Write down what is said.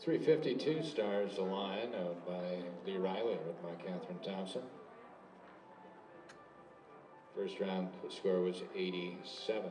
352 Stars the line owned by Lee Riley, written by Catherine Thompson. First round score was 87.